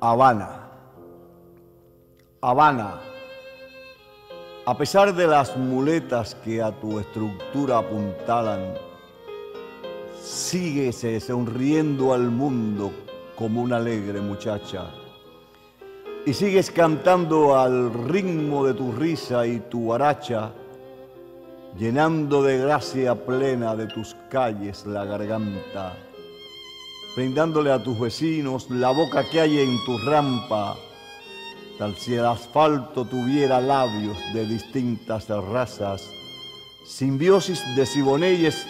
Habana. Habana. A pesar de las muletas que a tu estructura apuntalan, síguese sonriendo al mundo como una alegre muchacha. Y sigues cantando al ritmo de tu risa y tu haracha, llenando de gracia plena de tus calles la garganta brindándole a tus vecinos la boca que hay en tu rampa, tal si el asfalto tuviera labios de distintas razas, simbiosis de Siboneyes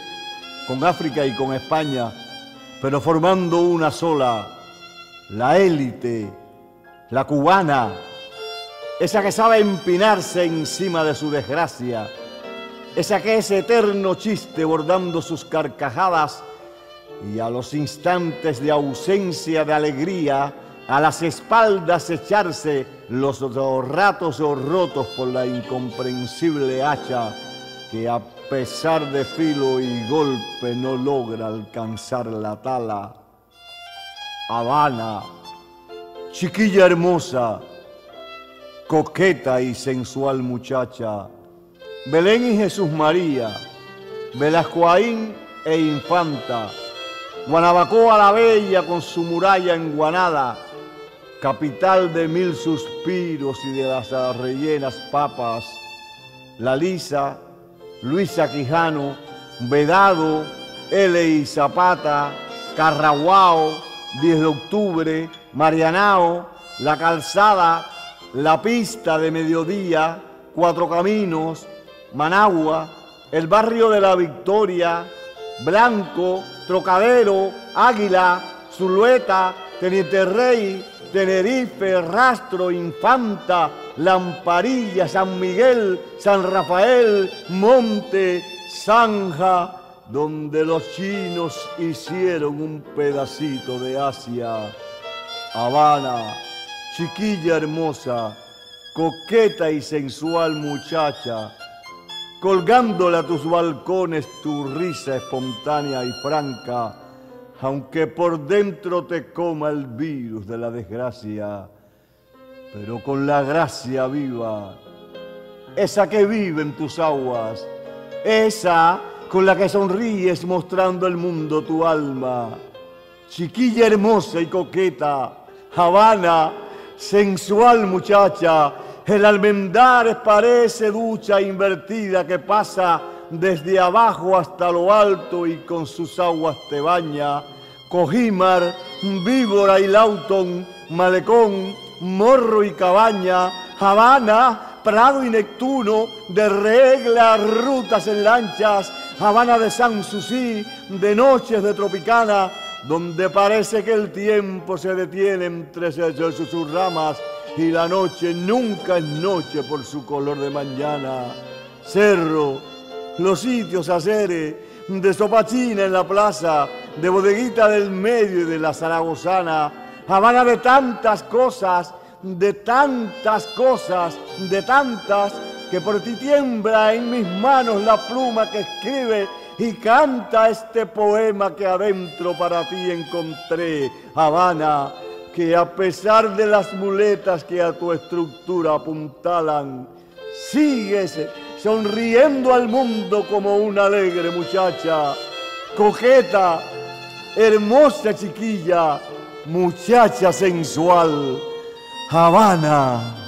con África y con España, pero formando una sola, la élite, la cubana, esa que sabe empinarse encima de su desgracia, esa que es eterno chiste bordando sus carcajadas y a los instantes de ausencia de alegría, a las espaldas echarse los ratos rotos por la incomprensible hacha que a pesar de filo y golpe no logra alcanzar la tala. Habana, chiquilla hermosa, coqueta y sensual muchacha, Belén y Jesús María, Velascoaín e Infanta, Guanabacoa la Bella con su muralla enguanada, capital de mil suspiros y de las rellenas papas, La Lisa, Luisa Quijano, Vedado, L. y Zapata, Carraguao, 10 de octubre, Marianao, La Calzada, La Pista de Mediodía, Cuatro Caminos, Managua, el barrio de la Victoria, Blanco, Trocadero, Águila, Zulueta, Teniente Rey, Tenerife, Rastro, Infanta, Lamparilla, San Miguel, San Rafael, Monte, Zanja, donde los chinos hicieron un pedacito de Asia. Habana, chiquilla hermosa, coqueta y sensual muchacha, colgándole a tus balcones tu risa espontánea y franca, aunque por dentro te coma el virus de la desgracia, pero con la gracia viva, esa que vive en tus aguas, esa con la que sonríes mostrando al mundo tu alma, chiquilla hermosa y coqueta, Habana, sensual muchacha, el almendar parece ducha invertida que pasa desde abajo hasta lo alto y con sus aguas te baña. Cojimar, víbora y lautón, malecón, morro y cabaña, Habana, Prado y Neptuno, de regla, rutas en lanchas, Habana de San Susi, de noches de Tropicana, donde parece que el tiempo se detiene entre sus ramas y la noche nunca es noche por su color de mañana. Cerro, los sitios aceres, de sopachina en la plaza, de bodeguita del medio y de la zaragozana, Habana de tantas cosas, de tantas cosas, de tantas, que por ti tiembla en mis manos la pluma que escribe y canta este poema que adentro para ti encontré. Habana, que a pesar de las muletas que a tu estructura apuntalan, sigues sonriendo al mundo como una alegre muchacha, coqueta, hermosa chiquilla, muchacha sensual, Habana.